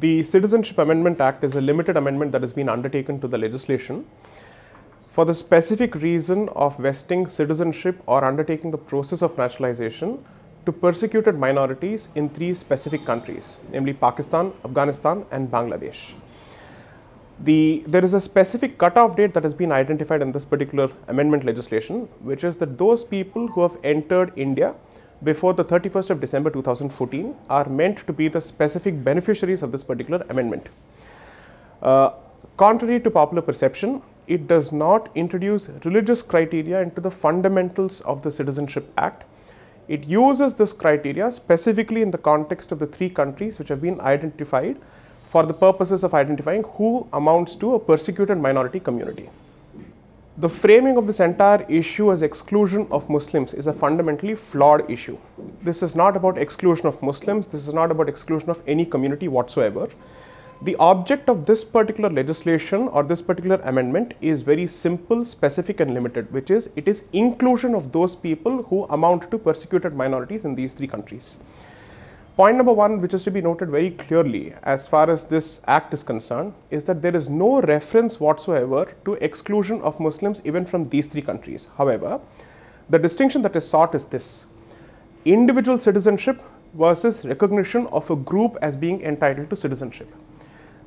The Citizenship Amendment Act is a limited amendment that has been undertaken to the legislation for the specific reason of vesting citizenship or undertaking the process of naturalization to persecuted minorities in three specific countries, namely Pakistan, Afghanistan, and Bangladesh. The, there is a specific cutoff date that has been identified in this particular amendment legislation, which is that those people who have entered India before the 31st of December 2014 are meant to be the specific beneficiaries of this particular amendment. Uh, contrary to popular perception, it does not introduce religious criteria into the fundamentals of the Citizenship Act. It uses this criteria specifically in the context of the three countries which have been identified for the purposes of identifying who amounts to a persecuted minority community. The framing of this entire issue as exclusion of Muslims is a fundamentally flawed issue. This is not about exclusion of Muslims, this is not about exclusion of any community whatsoever. The object of this particular legislation or this particular amendment is very simple, specific, and limited, which is it is inclusion of those people who amount to persecuted minorities in these three countries. Point number one, which is to be noted very clearly as far as this act is concerned, is that there is no reference whatsoever to exclusion of Muslims even from these three countries. However, the distinction that is sought is this individual citizenship versus recognition of a group as being entitled to citizenship.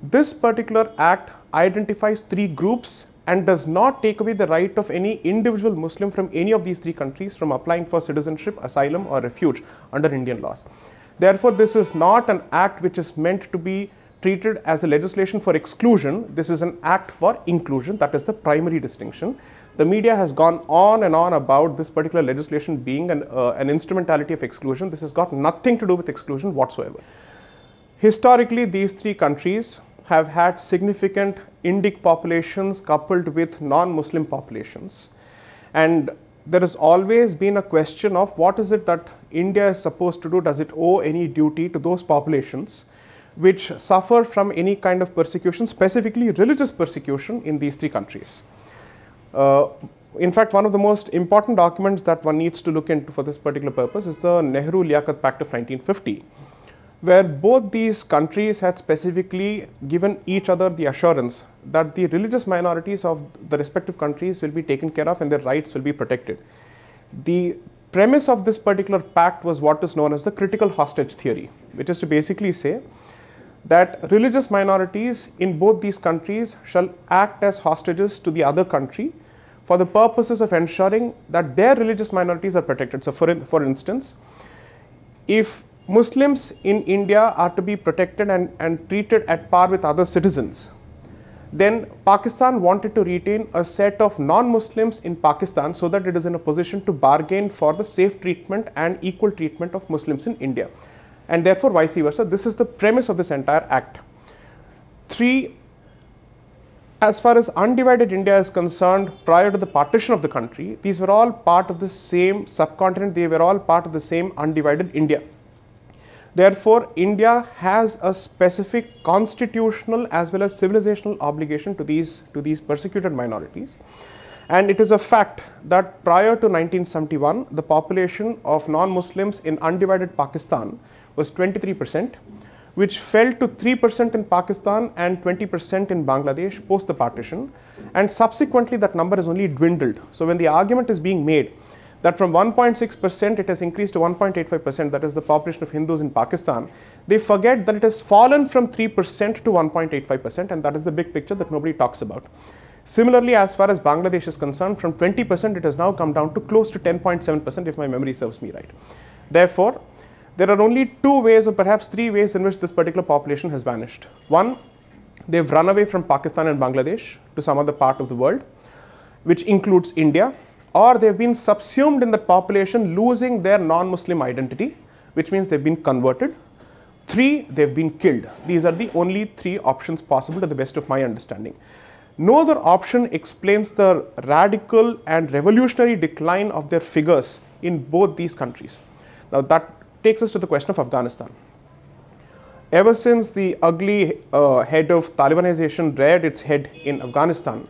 This particular act identifies three groups and does not take away the right of any individual Muslim from any of these three countries from applying for citizenship, asylum, or refuge under Indian laws. Therefore, this is not an act which is meant to be treated as a legislation for exclusion. This is an act for inclusion. That is the primary distinction. The media has gone on and on about this particular legislation being an, uh, an instrumentality of exclusion. This has got nothing to do with exclusion whatsoever. Historically, these three countries have had significant Indic populations coupled with non-Muslim populations. And there has always been a question of what is it that India is supposed to do? Does it owe any duty to those populations which suffer from any kind of persecution, specifically religious persecution in these three countries? Uh, in fact, one of the most important documents that one needs to look into for this particular purpose is the Nehru Liaquat Pact of 1950, where both these countries had specifically given each other the assurance that the religious minorities of the respective countries will be taken care of and their rights will be protected. The premise of this particular pact was what is known as the critical hostage theory, which is to basically say that religious minorities in both these countries shall act as hostages to the other country for the purposes of ensuring that their religious minorities are protected. So, for, for instance, if Muslims in India are to be protected and, and treated at par with other citizens, then Pakistan wanted to retain a set of non-Muslims in Pakistan so that it is in a position to bargain for the safe treatment and equal treatment of Muslims in India and therefore vice versa. This is the premise of this entire act. Three, as far as undivided India is concerned, prior to the partition of the country, these were all part of the same subcontinent, they were all part of the same undivided India. Therefore, India has a specific constitutional as well as civilizational obligation to these, to these persecuted minorities. And it is a fact that prior to 1971, the population of non-Muslims in undivided Pakistan was 23 percent, which fell to 3 percent in Pakistan and 20 percent in Bangladesh post the partition. And subsequently, that number has only dwindled. So, when the argument is being made that from 1.6 percent it has increased to 1.85 percent that is the population of Hindus in Pakistan, they forget that it has fallen from 3 percent to 1.85 percent and that is the big picture that nobody talks about. Similarly, as far as Bangladesh is concerned, from 20 percent it has now come down to close to 10.7 percent if my memory serves me right. Therefore, there are only two ways or perhaps three ways in which this particular population has vanished. One, they've run away from Pakistan and Bangladesh to some other part of the world, which includes India or they've been subsumed in the population losing their non-Muslim identity, which means they've been converted. Three, they've been killed. These are the only three options possible to the best of my understanding. No other option explains the radical and revolutionary decline of their figures in both these countries. Now that takes us to the question of Afghanistan. Ever since the ugly uh, head of Talibanization reared its head in Afghanistan,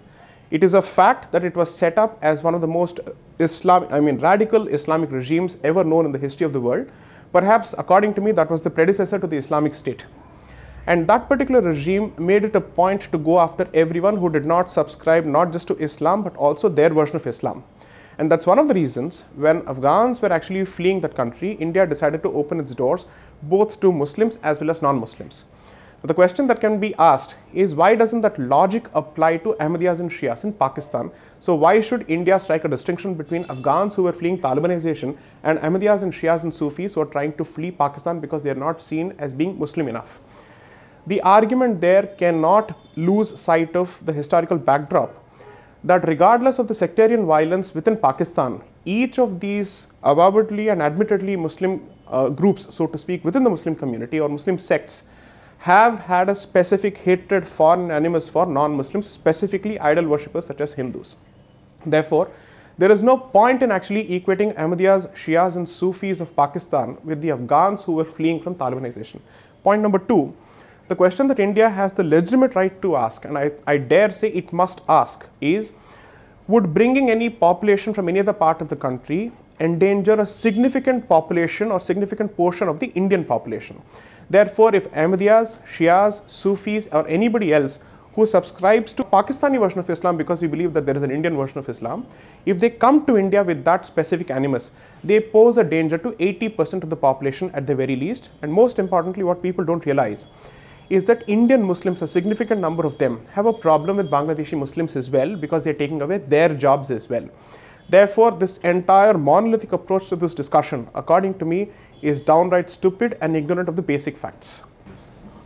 it is a fact that it was set up as one of the most Islam, I mean radical Islamic regimes ever known in the history of the world. Perhaps according to me that was the predecessor to the Islamic State. And that particular regime made it a point to go after everyone who did not subscribe not just to Islam but also their version of Islam. And that's one of the reasons when Afghans were actually fleeing that country, India decided to open its doors both to Muslims as well as non Muslims. The question that can be asked is why doesn't that logic apply to Ahmadiyas and Shias in Pakistan? So why should India strike a distinction between Afghans who were fleeing Talibanization and Ahmadiyas and Shias and Sufis who are trying to flee Pakistan because they are not seen as being Muslim enough? The argument there cannot lose sight of the historical backdrop that regardless of the sectarian violence within Pakistan, each of these avowedly and admittedly Muslim uh, groups, so to speak, within the Muslim community or Muslim sects have had a specific hatred for and animus for non-Muslims, specifically idol worshippers such as Hindus. Therefore, there is no point in actually equating Ahmadiyas, Shias and Sufis of Pakistan with the Afghans who were fleeing from Talibanization. Point number two, the question that India has the legitimate right to ask, and I, I dare say it must ask, is would bringing any population from any other part of the country endanger a significant population or significant portion of the Indian population? Therefore, if Ahmadiyas, Shias, Sufis or anybody else who subscribes to Pakistani version of Islam because we believe that there is an Indian version of Islam, if they come to India with that specific animus, they pose a danger to 80% of the population at the very least. And most importantly, what people don't realize is that Indian Muslims, a significant number of them, have a problem with Bangladeshi Muslims as well because they're taking away their jobs as well. Therefore, this entire monolithic approach to this discussion, according to me, is downright stupid and ignorant of the basic facts.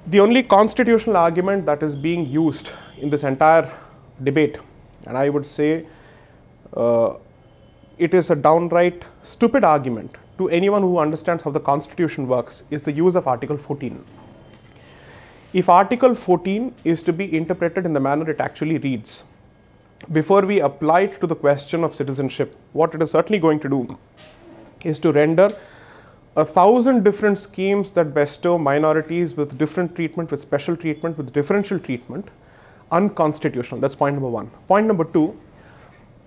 The only constitutional argument that is being used in this entire debate, and I would say uh, it is a downright stupid argument to anyone who understands how the constitution works, is the use of Article 14. If Article 14 is to be interpreted in the manner it actually reads, before we apply it to the question of citizenship, what it is certainly going to do is to render a thousand different schemes that bestow minorities with different treatment, with special treatment, with differential treatment, unconstitutional. That's point number one. Point number two,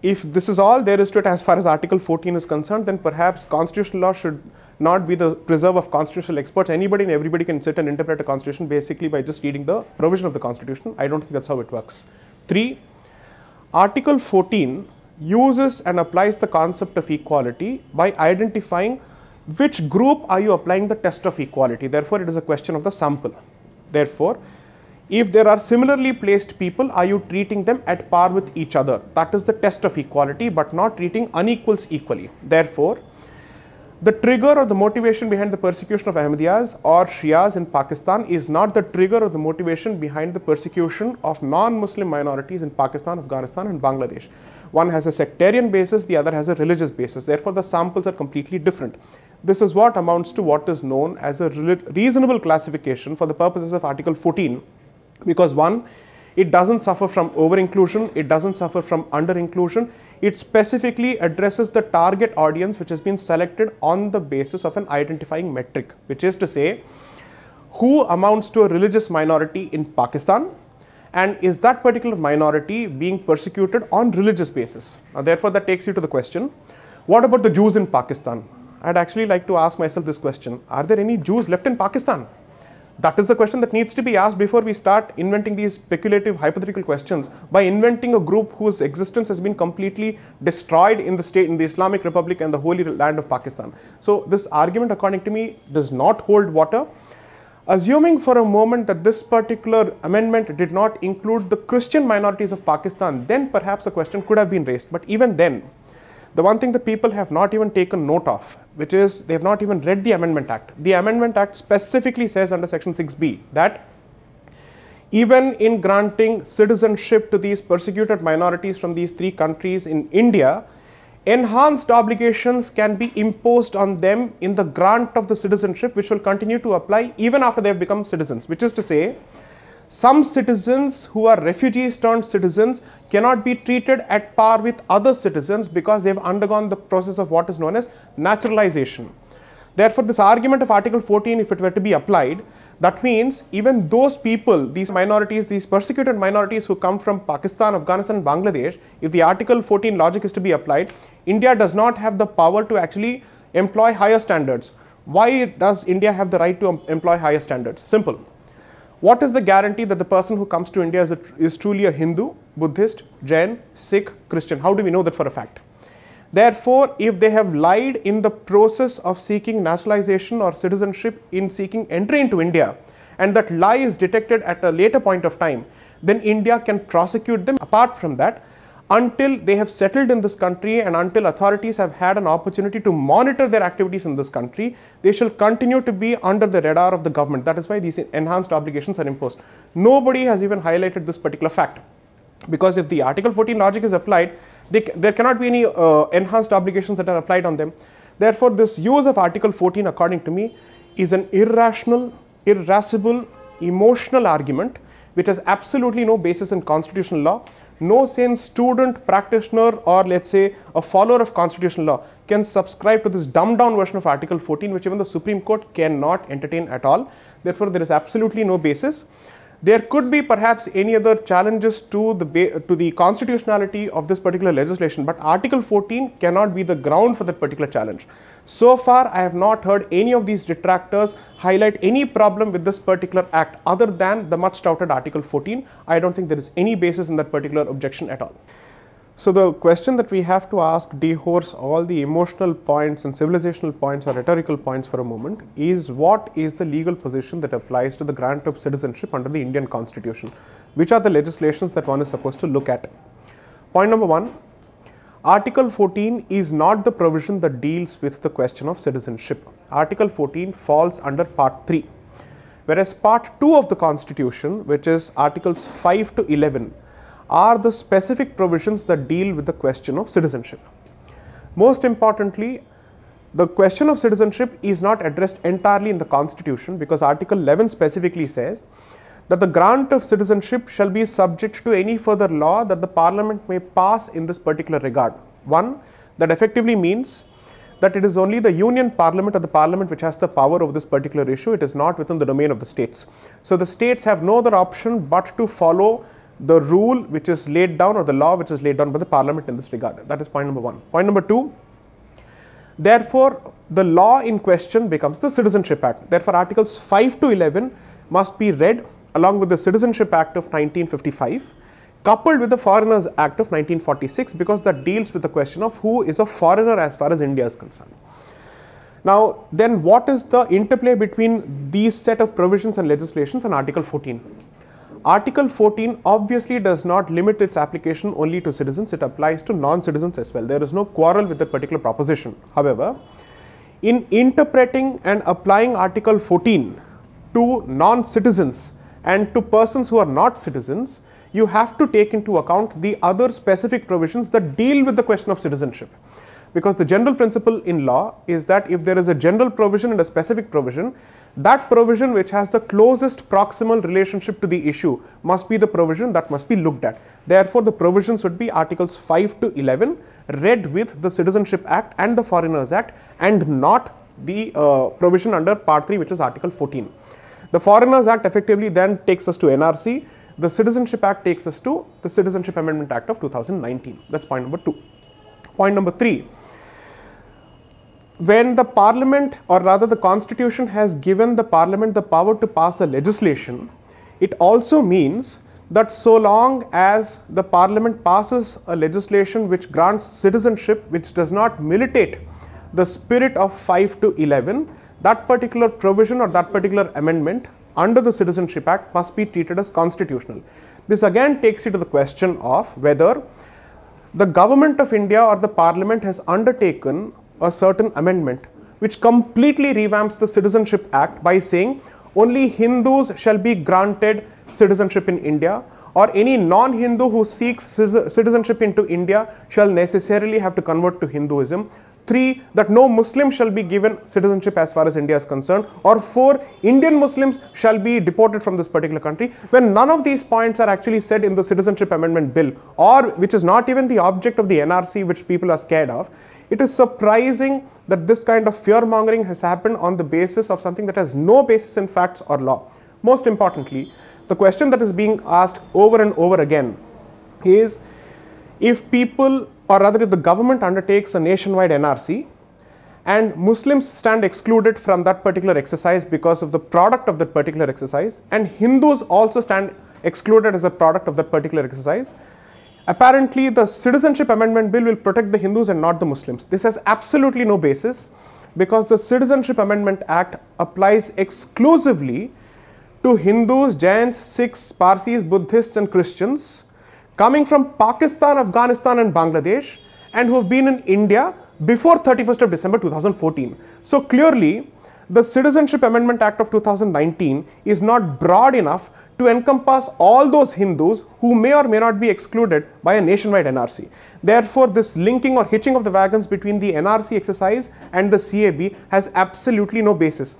if this is all there is to it as far as Article 14 is concerned, then perhaps constitutional law should not be the preserve of constitutional experts. Anybody and everybody can sit and interpret a constitution basically by just reading the provision of the constitution. I don't think that's how it works. Three, Article 14 uses and applies the concept of equality by identifying which group are you applying the test of equality. Therefore, it is a question of the sample. Therefore, if there are similarly placed people, are you treating them at par with each other? That is the test of equality, but not treating unequals equally. Therefore, the trigger or the motivation behind the persecution of Ahmadiyas or Shias in Pakistan is not the trigger or the motivation behind the persecution of non-Muslim minorities in Pakistan, Afghanistan and Bangladesh. One has a sectarian basis, the other has a religious basis. Therefore, the samples are completely different. This is what amounts to what is known as a reasonable classification for the purposes of Article 14 because one, it doesn't suffer from over inclusion, it doesn't suffer from under inclusion, it specifically addresses the target audience which has been selected on the basis of an identifying metric, which is to say, who amounts to a religious minority in Pakistan and is that particular minority being persecuted on religious basis? Now, therefore, that takes you to the question, what about the Jews in Pakistan? I'd actually like to ask myself this question Are there any Jews left in Pakistan? That is the question that needs to be asked before we start inventing these speculative hypothetical questions by inventing a group whose existence has been completely destroyed in the state, in the Islamic Republic and the holy land of Pakistan. So, this argument, according to me, does not hold water. Assuming for a moment that this particular amendment did not include the Christian minorities of Pakistan, then perhaps a question could have been raised. But even then, the one thing that people have not even taken note of, which is they have not even read the Amendment Act. The Amendment Act specifically says under Section 6b that even in granting citizenship to these persecuted minorities from these three countries in India, enhanced obligations can be imposed on them in the grant of the citizenship, which will continue to apply even after they have become citizens, which is to say, some citizens who are refugees turned citizens cannot be treated at par with other citizens because they have undergone the process of what is known as naturalization. Therefore, this argument of Article 14, if it were to be applied, that means even those people, these minorities, these persecuted minorities who come from Pakistan, Afghanistan, Bangladesh, if the Article 14 logic is to be applied, India does not have the power to actually employ higher standards. Why does India have the right to employ higher standards? Simple what is the guarantee that the person who comes to India is, a, is truly a Hindu, Buddhist, Jain, Sikh, Christian? How do we know that for a fact? Therefore, if they have lied in the process of seeking naturalization or citizenship in seeking entry into India, and that lie is detected at a later point of time, then India can prosecute them apart from that until they have settled in this country and until authorities have had an opportunity to monitor their activities in this country, they shall continue to be under the radar of the government. That is why these enhanced obligations are imposed. Nobody has even highlighted this particular fact because if the Article 14 logic is applied, they, there cannot be any uh, enhanced obligations that are applied on them. Therefore, this use of Article 14 according to me is an irrational, irascible, emotional argument which has absolutely no basis in constitutional law no sane student, practitioner or let us say a follower of constitutional law can subscribe to this dumbed down version of article 14 which even the Supreme Court cannot entertain at all. Therefore, there is absolutely no basis. There could be perhaps any other challenges to the to the constitutionality of this particular legislation, but Article 14 cannot be the ground for that particular challenge. So far, I have not heard any of these detractors highlight any problem with this particular act other than the much touted Article 14. I don't think there is any basis in that particular objection at all. So the question that we have to ask dehors all the emotional points and civilizational points or rhetorical points for a moment is what is the legal position that applies to the grant of citizenship under the Indian constitution? Which are the legislations that one is supposed to look at? Point number one, Article 14 is not the provision that deals with the question of citizenship. Article 14 falls under part 3 whereas part 2 of the constitution which is articles 5 to 11 are the specific provisions that deal with the question of citizenship. Most importantly, the question of citizenship is not addressed entirely in the constitution because article 11 specifically says that the grant of citizenship shall be subject to any further law that the parliament may pass in this particular regard. One, that effectively means that it is only the union parliament or the parliament which has the power over this particular issue, it is not within the domain of the states. So the states have no other option but to follow the rule which is laid down or the law which is laid down by the parliament in this regard. That is point number one. Point number two, therefore, the law in question becomes the Citizenship Act. Therefore, Articles 5 to 11 must be read along with the Citizenship Act of 1955 coupled with the Foreigners Act of 1946 because that deals with the question of who is a foreigner as far as India is concerned. Now, then what is the interplay between these set of provisions and legislations and Article 14? Article 14 obviously does not limit its application only to citizens, it applies to non-citizens as well. There is no quarrel with that particular proposition. However, in interpreting and applying Article 14 to non-citizens and to persons who are not citizens, you have to take into account the other specific provisions that deal with the question of citizenship. Because the general principle in law is that if there is a general provision and a specific provision, that provision which has the closest proximal relationship to the issue must be the provision that must be looked at. Therefore, the provisions would be articles 5 to 11 read with the Citizenship Act and the Foreigners Act and not the uh, provision under part 3 which is article 14. The Foreigners Act effectively then takes us to NRC. The Citizenship Act takes us to the Citizenship Amendment Act of 2019. That's point number 2. Point number 3 when the parliament or rather the constitution has given the parliament the power to pass a legislation, it also means that so long as the parliament passes a legislation which grants citizenship which does not militate the spirit of 5 to 11, that particular provision or that particular amendment under the Citizenship Act must be treated as constitutional. This again takes you to the question of whether the government of India or the parliament has undertaken a certain amendment which completely revamps the Citizenship Act by saying only Hindus shall be granted citizenship in India or any non-Hindu who seeks citizenship into India shall necessarily have to convert to Hinduism. Three, that no Muslim shall be given citizenship as far as India is concerned. Or four, Indian Muslims shall be deported from this particular country. When none of these points are actually said in the Citizenship Amendment Bill or which is not even the object of the NRC which people are scared of, it is surprising that this kind of fear mongering has happened on the basis of something that has no basis in facts or law. Most importantly, the question that is being asked over and over again is if people or rather if the government undertakes a nationwide NRC and Muslims stand excluded from that particular exercise because of the product of that particular exercise and Hindus also stand excluded as a product of that particular exercise. Apparently, the Citizenship Amendment Bill will protect the Hindus and not the Muslims. This has absolutely no basis because the Citizenship Amendment Act applies exclusively to Hindus, Jains, Sikhs, Parsis, Buddhists and Christians coming from Pakistan, Afghanistan and Bangladesh and who have been in India before 31st of December 2014. So clearly, the Citizenship Amendment Act of 2019 is not broad enough to encompass all those Hindus who may or may not be excluded by a nationwide NRC. Therefore, this linking or hitching of the wagons between the NRC exercise and the CAB has absolutely no basis.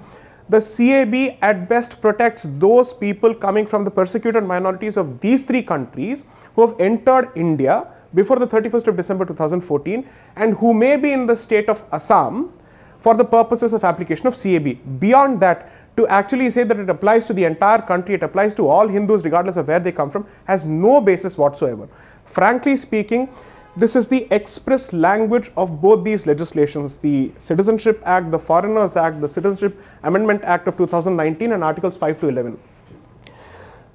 The CAB at best protects those people coming from the persecuted minorities of these three countries who have entered India before the 31st of December 2014 and who may be in the state of Assam for the purposes of application of CAB. Beyond that, to actually say that it applies to the entire country, it applies to all Hindus regardless of where they come from, has no basis whatsoever. Frankly speaking, this is the express language of both these legislations, the Citizenship Act, the Foreigners Act, the Citizenship Amendment Act of 2019 and Articles 5 to 11.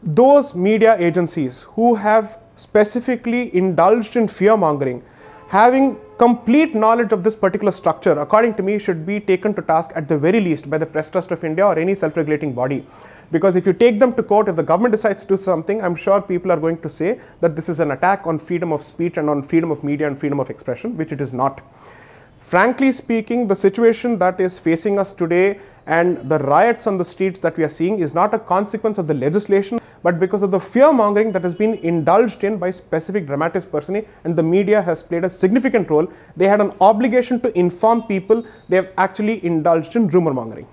Those media agencies who have specifically indulged in fear mongering, having complete knowledge of this particular structure, according to me, should be taken to task at the very least by the Press Trust of India or any self regulating body. Because if you take them to court, if the government decides to do something, I'm sure people are going to say that this is an attack on freedom of speech and on freedom of media and freedom of expression, which it is not. Frankly speaking, the situation that is facing us today and the riots on the streets that we are seeing is not a consequence of the legislation but because of the fear mongering that has been indulged in by specific dramatis personae and the media has played a significant role. They had an obligation to inform people, they have actually indulged in rumor mongering.